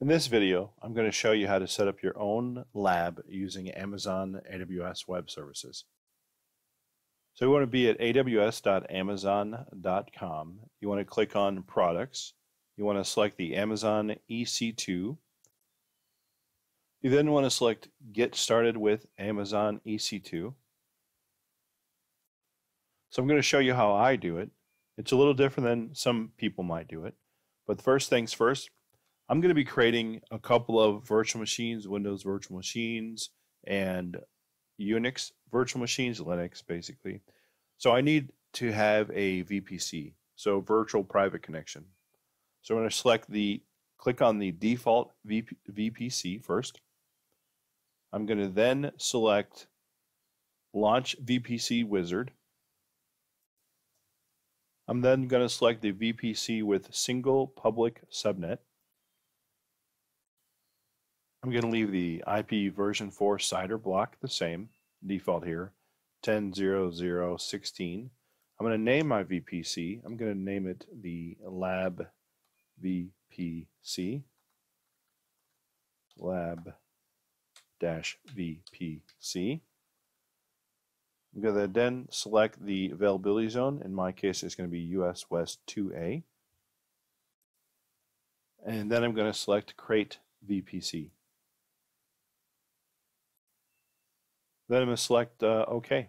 In this video, I'm going to show you how to set up your own lab using Amazon AWS Web Services. So you want to be at aws.amazon.com. You want to click on Products. You want to select the Amazon EC2. You then want to select Get Started with Amazon EC2. So I'm going to show you how I do it. It's a little different than some people might do it. But first things first, I'm going to be creating a couple of virtual machines, Windows virtual machines, and Unix virtual machines, Linux basically. So I need to have a VPC, so virtual private connection. So I'm going to select the, click on the default VP, VPC first. I'm going to then select Launch VPC Wizard. I'm then going to select the VPC with single public subnet. I'm going to leave the IP version 4 CIDR block the same, default here, 10.0.0.16. I'm going to name my VPC. I'm going to name it the lab VPC, lab dash VPC. I'm going to then select the availability zone. In my case, it's going to be US West 2A. And then I'm going to select Create VPC. Then I'm going to select uh, OK.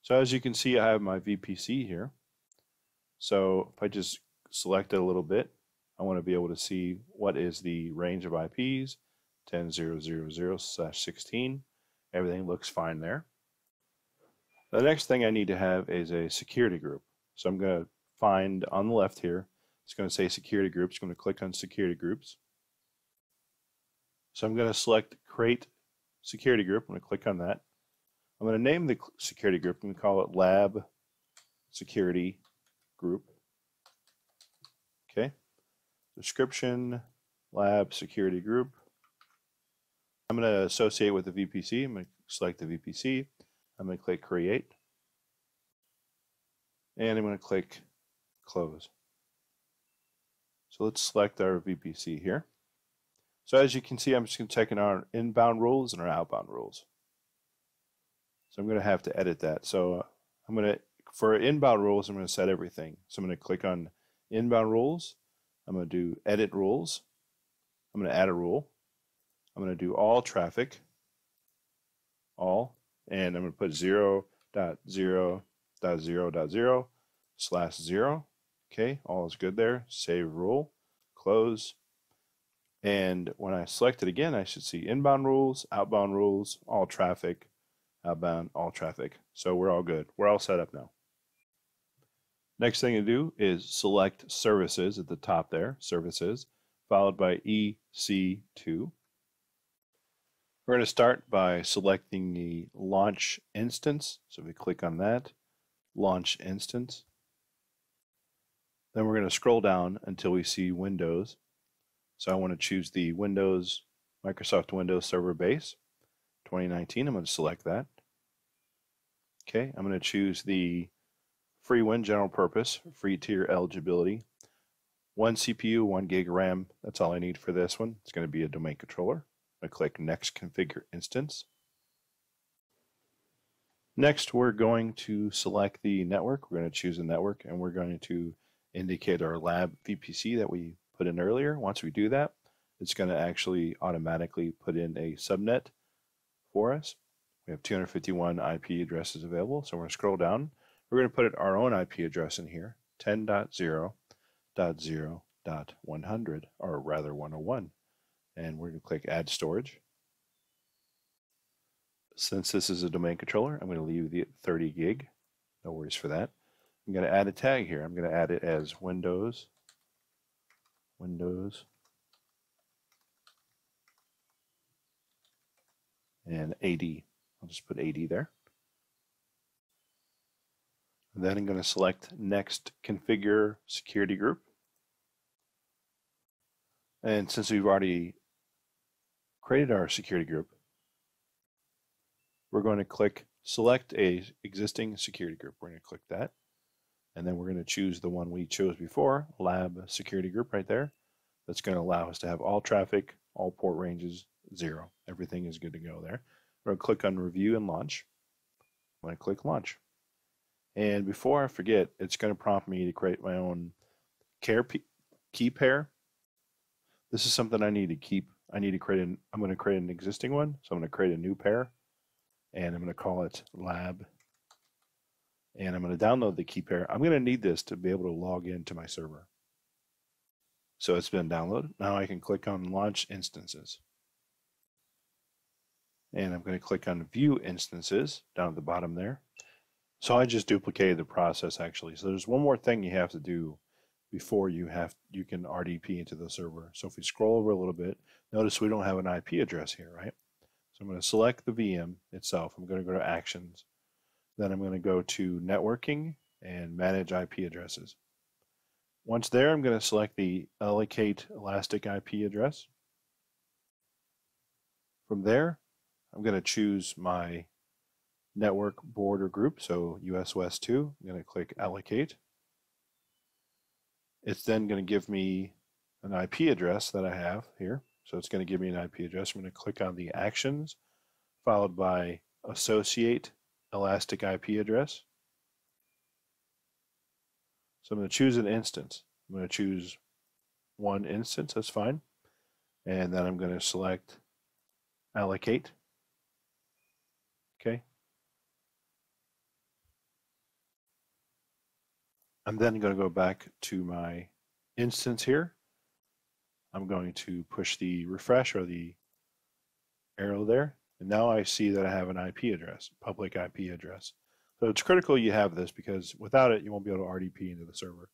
So as you can see, I have my VPC here. So if I just select it a little bit, I want to be able to see what is the range of IPs, 10.0.0.0/16. Everything looks fine there. The next thing I need to have is a security group. So I'm going to find on the left here, it's going to say security groups. I'm going to click on security groups. So I'm going to select create security group. I'm going to click on that. I'm going to name the security group. I'm going to call it lab security group. Okay. Description lab security group. I'm going to associate with the VPC. I'm going to select the VPC. I'm going to click create. And I'm going to click close. So let's select our VPC here. So as you can see, I'm just going to check in our inbound rules and our outbound rules. So I'm going to have to edit that. So uh, I'm going to, for inbound rules, I'm going to set everything. So I'm going to click on inbound rules. I'm going to do edit rules. I'm going to add a rule. I'm going to do all traffic, all, and I'm going to put 0 dot 0 dot 0 dot 0 slash 0. Okay, all is good there. Save rule, close, and when I select it again, I should see inbound rules, outbound rules, all traffic, outbound, all traffic. So we're all good. We're all set up now. Next thing to do is select services at the top there, services, followed by EC2. We're going to start by selecting the launch instance. So we click on that, launch instance. Then we're going to scroll down until we see Windows. So I want to choose the Windows, Microsoft Windows Server Base 2019. I'm going to select that. Okay, I'm going to choose the free win General Purpose, free tier eligibility. One CPU, one gig RAM. That's all I need for this one. It's going to be a domain controller. To click Next Configure Instance. Next, we're going to select the network. We're going to choose a network and we're going to indicate our lab VPC that we put in earlier. Once we do that, it's going to actually automatically put in a subnet for us. We have 251 IP addresses available, so we're going to scroll down. We're going to put our own IP address in here, 10.0.0.100, or rather 101. And we're going to click Add Storage. Since this is a domain controller, I'm going to leave the 30 gig. No worries for that. I'm going to add a tag here. I'm going to add it as Windows Windows, and AD. I'll just put AD there. And then I'm going to select Next Configure Security Group. And since we've already created our security group, we're going to click Select a existing security group. We're going to click that. And then we're going to choose the one we chose before, lab security group right there. That's going to allow us to have all traffic, all port ranges, zero. Everything is good to go there. We're going to click on review and launch. I'm going to click launch. And before I forget, it's going to prompt me to create my own care key pair. This is something I need to keep. I need to create an, I'm going to create an existing one. So I'm going to create a new pair and I'm going to call it lab. And I'm going to download the key pair. I'm going to need this to be able to log into my server. So it's been downloaded. Now I can click on launch instances. And I'm going to click on view instances down at the bottom there. So I just duplicated the process actually. So there's one more thing you have to do before you have you can RDP into the server. So if we scroll over a little bit, notice we don't have an IP address here, right? So I'm going to select the VM itself. I'm going to go to Actions. Then I'm going to go to Networking and Manage IP Addresses. Once there, I'm going to select the Allocate Elastic IP address. From there, I'm going to choose my network border group, so US West 2. I'm going to click Allocate. It's then going to give me an IP address that I have here. So it's going to give me an IP address. I'm going to click on the actions, followed by associate elastic IP address. So I'm going to choose an instance. I'm going to choose one instance, that's fine. And then I'm going to select allocate. Okay. I'm then going to go back to my instance here I'm going to push the refresh or the arrow there. And now I see that I have an IP address, public IP address. So it's critical you have this because without it, you won't be able to RDP into the server.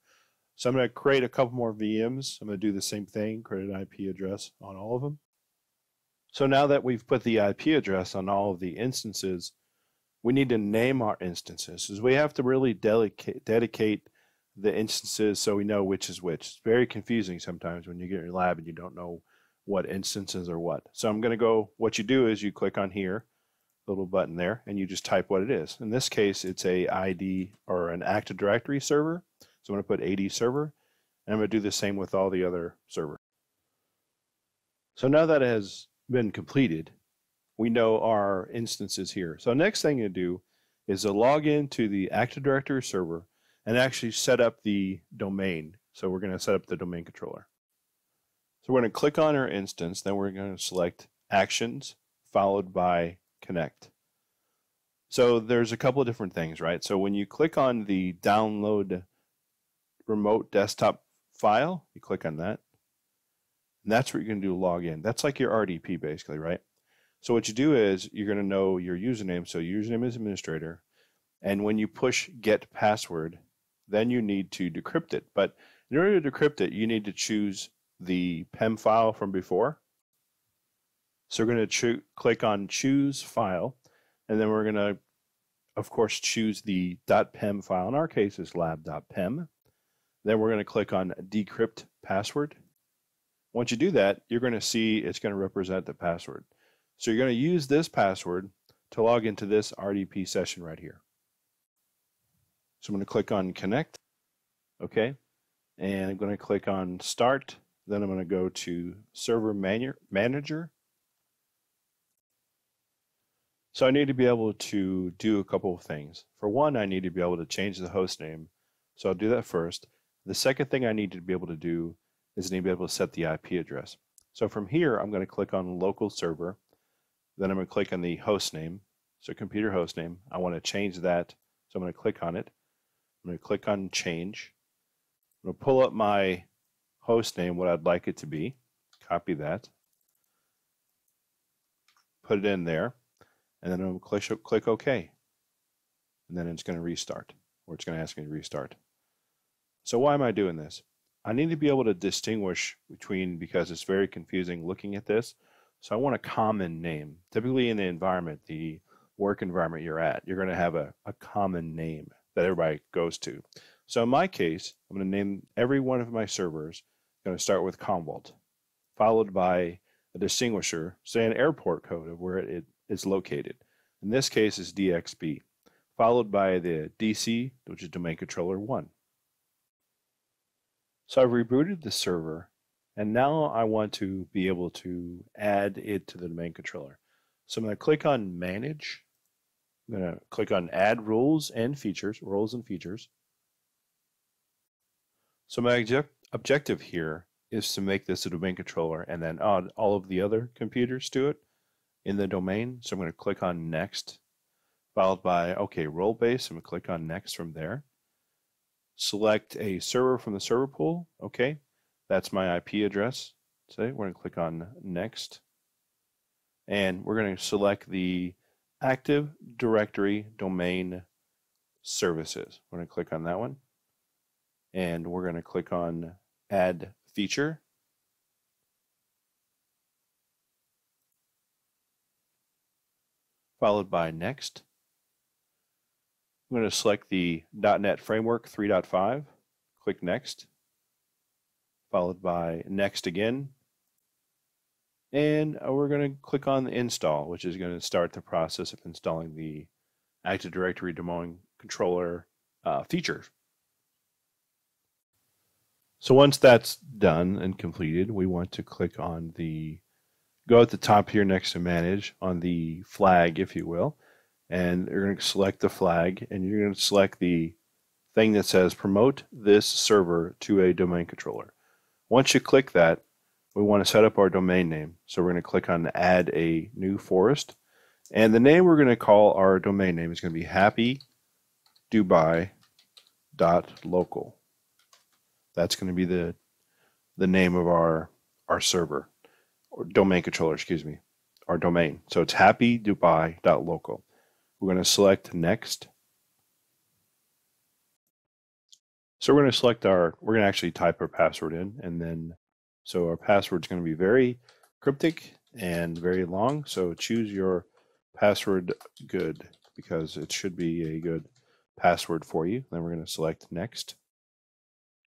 So I'm going to create a couple more VMs. I'm going to do the same thing, create an IP address on all of them. So now that we've put the IP address on all of the instances, we need to name our instances. So we have to really dedicate, dedicate the instances so we know which is which. It's very confusing sometimes when you get in your lab and you don't know what instances are what. So I'm going to go, what you do is you click on here, little button there, and you just type what it is. In this case, it's a ID or an Active Directory server. So I'm going to put AD server, and I'm going to do the same with all the other servers. So now that has been completed, we know our instances here. So next thing to do is to log into the Active Directory server and actually set up the domain. So we're going to set up the domain controller. So we're going to click on our instance, then we're going to select Actions, followed by Connect. So there's a couple of different things, right? So when you click on the download remote desktop file, you click on that, and that's what you're going to do log in. That's like your RDP basically, right? So what you do is you're going to know your username. So username is administrator. And when you push get password, then you need to decrypt it. But in order to decrypt it, you need to choose the PEM file from before. So we're going to click on choose file, and then we're going to, of course, choose the .pem file. In our case, it's lab.pem. Then we're going to click on decrypt password. Once you do that, you're going to see it's going to represent the password. So you're going to use this password to log into this RDP session right here. So I'm going to click on connect. Okay. And I'm going to click on start. Then I'm going to go to server manager. So I need to be able to do a couple of things. For one, I need to be able to change the host name. So I'll do that first. The second thing I need to be able to do is I need to be able to set the IP address. So from here, I'm going to click on local server. Then I'm going to click on the host name. So computer host name. I want to change that. So I'm going to click on it. I'm going to click on change. I'm going to pull up my host name, what I'd like it to be. Copy that. Put it in there. And then I'm going to click, OK. And then it's going to restart, or it's going to ask me to restart. So why am I doing this? I need to be able to distinguish between, because it's very confusing looking at this. So I want a common name. Typically in the environment, the work environment you're at, you're going to have a, a common name that everybody goes to. So in my case, I'm going to name every one of my servers, going to start with Commvault, followed by a distinguisher, say an airport code of where it is located. In this case, is DXB, followed by the DC, which is domain controller 1. So I've rebooted the server, and now I want to be able to add it to the domain controller. So I'm going to click on Manage. I'm going to click on Add Rules and Features, Roles and Features. So my objective here is to make this a domain controller and then add all of the other computers to it in the domain. So I'm going to click on Next, followed by, okay, role base. I'm going to click on Next from there. Select a server from the server pool. Okay, that's my IP address. Say, we're going to click on Next. And we're going to select the Active Directory Domain Services. We're going to click on that one. And we're going to click on Add Feature. Followed by Next. I'm going to select the .NET Framework 3.5, click Next, followed by Next again, and we're going to click on the install, which is going to start the process of installing the Active Directory Domain Controller uh, features. So once that's done and completed, we want to click on the, go at the top here next to Manage on the flag, if you will, and you're going to select the flag and you're going to select the thing that says promote this server to a domain controller. Once you click that, we want to set up our domain name. So we're going to click on add a new forest. And the name we're going to call our domain name is going to be happydubai.local. That's going to be the the name of our our server or domain controller, excuse me, our domain. So it's happydubai.local. We're going to select next. So we're going to select our, we're going to actually type our password in and then, so our password is going to be very cryptic and very long. So choose your password good because it should be a good password for you. Then we're going to select next.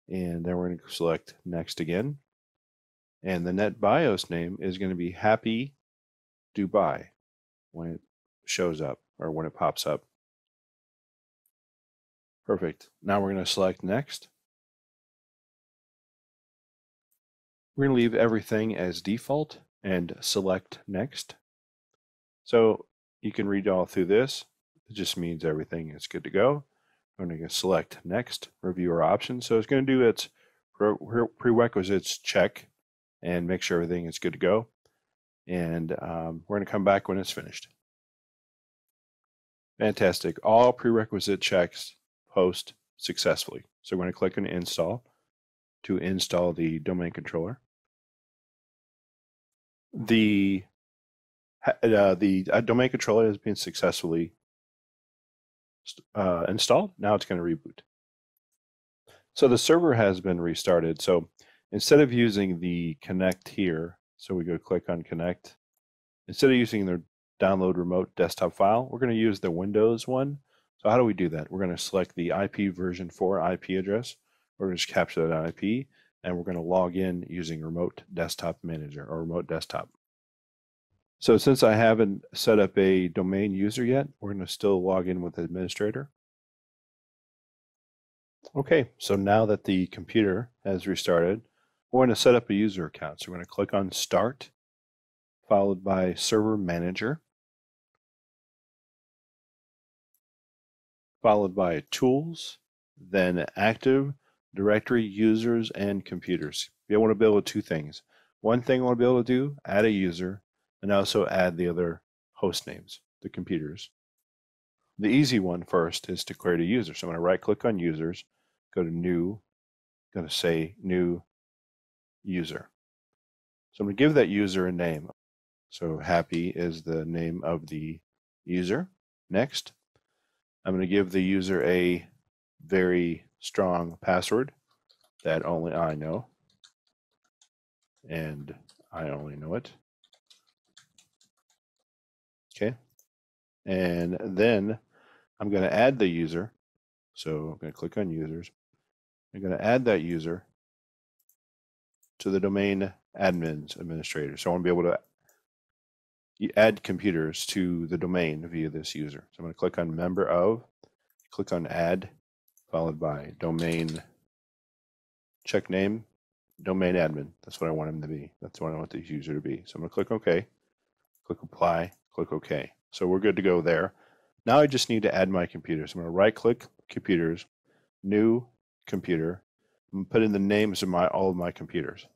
And then we're going to select next again. And the NetBIOS name is going to be Happy Dubai when it shows up or when it pops up. Perfect. Now we're going to select next. We're going to leave everything as default and select next. So you can read all through this. It just means everything is good to go. I'm going to select next, review our options. So it's going to do its prerequisites check and make sure everything is good to go. And um, we're going to come back when it's finished. Fantastic. All prerequisite checks post successfully. So we're going to click on install to install the domain controller. The uh, the uh, domain controller has been successfully uh, installed. Now it's going to reboot. So the server has been restarted. So instead of using the connect here, so we go click on connect, instead of using the download remote desktop file. We're going to use the Windows one. So how do we do that? We're going to select the IP version 4 IP address. We're going to just capture that IP and we're going to log in using remote desktop manager or remote desktop. So since I haven't set up a domain user yet, we're going to still log in with administrator. Okay, so now that the computer has restarted, we're going to set up a user account. So we're going to click on Start, followed by Server Manager. followed by tools, then active directory users and computers. You want to be able to do two things. One thing I want to be able to do, add a user, and also add the other host names, the computers. The easy one first is to create a user. So I'm going to right click on users, go to new, going to say new user. So I'm going to give that user a name. So happy is the name of the user. Next, I'm going to give the user a very strong password that only I know. And I only know it. Okay. And then I'm going to add the user. So I'm going to click on users. I'm going to add that user to the domain admins administrator. So I want to be able to add computers to the domain via this user. So I'm going to click on member of, click on add, followed by domain check name, domain admin. That's what I want him to be. That's what I want this user to be. So I'm going to click OK, click apply, click OK. So we're good to go there. Now I just need to add my computer. So I'm going to right click computers, new computer, and put in the names of my all of my computers.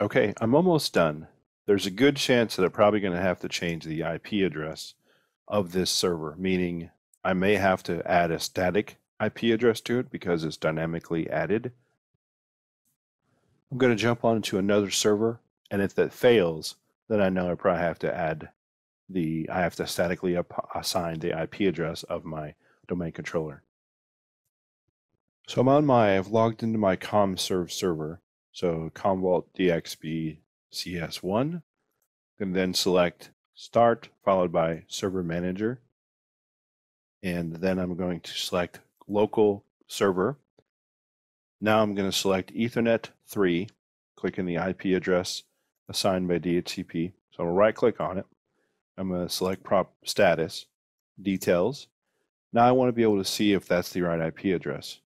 Okay, I'm almost done. There's a good chance that I'm probably going to have to change the IP address of this server, meaning I may have to add a static IP address to it because it's dynamically added. I'm going to jump onto another server, and if that fails, then I know I probably have to add the, I have to statically assign the IP address of my domain controller. So I'm on my, I've logged into my CommServe server. So Commvault DXB CS1, and then select Start, followed by Server Manager. And then I'm going to select Local Server. Now I'm going to select Ethernet 3, click in the IP address assigned by DHCP. So I'll right click on it. I'm going to select prop status, details. Now I want to be able to see if that's the right IP address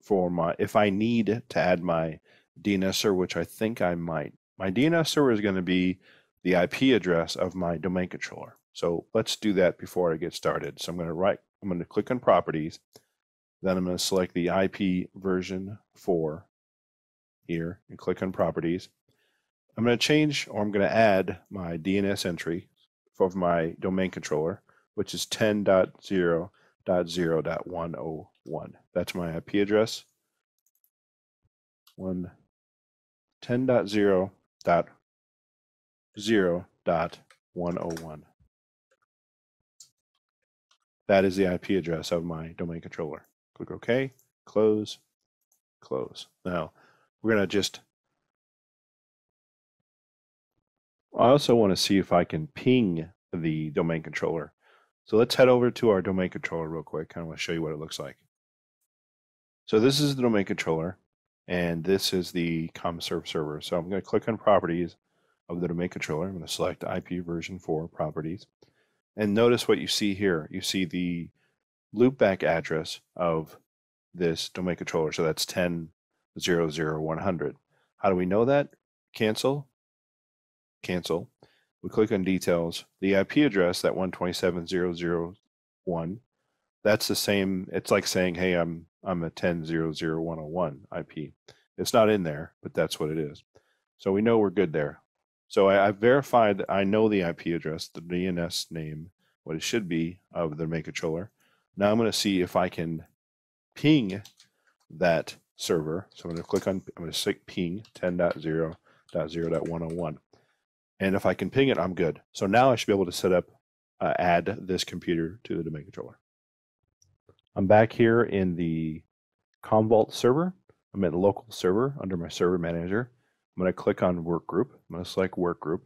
for my, if I need to add my DNS server, which I think I might. My DNS server is going to be the IP address of my domain controller. So let's do that before I get started. So I'm going to write, I'm going to click on properties. Then I'm going to select the IP version 4 here and click on properties. I'm going to change or I'm going to add my DNS entry for my domain controller, which is 10.0.0.101. That's my IP address. 1 10.0.0.101. That is the IP address of my domain controller. Click OK, close, close. Now, we're going to just I also want to see if I can ping the domain controller. So let's head over to our domain controller real quick. I want to show you what it looks like. So this is the domain controller, and this is the CommServe server. So I'm going to click on properties of the domain controller. I'm going to select IP version 4 properties. And notice what you see here. You see the loopback address of this domain controller. So that's 10.0.0.100. How do we know that? Cancel cancel. We click on details. The IP address, that 127.0.0.1, that's the same. It's like saying, hey, I'm I'm a 10.0.0.101 IP. It's not in there, but that's what it is. So we know we're good there. So I, I verified that I know the IP address, the DNS name, what it should be of the domain controller. Now I'm going to see if I can ping that server. So I'm going to click on, I'm going to say ping 10.0.0.101. And if I can ping it, I'm good. So now I should be able to set up, uh, add this computer to the domain controller. I'm back here in the Commvault server. I'm at local server under my server manager. I'm going to click on work group. I'm going to select work group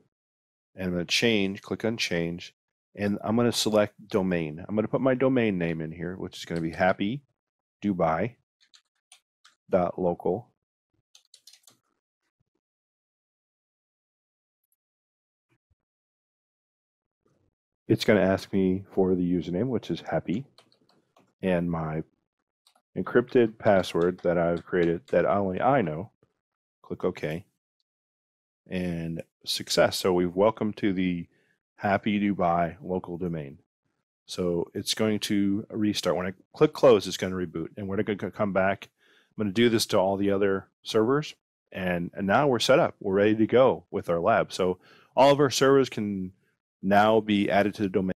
and I'm going to change, click on change, and I'm going to select domain. I'm going to put my domain name in here, which is going to be happy Dubai dot local it's going to ask me for the username, which is happy, and my encrypted password that I've created that only I know. Click OK. And success. So we've welcomed to the Happy Dubai local domain. So it's going to restart. When I click close, it's going to reboot. And we're going to come back. I'm going to do this to all the other servers. And, and now we're set up. We're ready to go with our lab. So all of our servers can now be added to the domain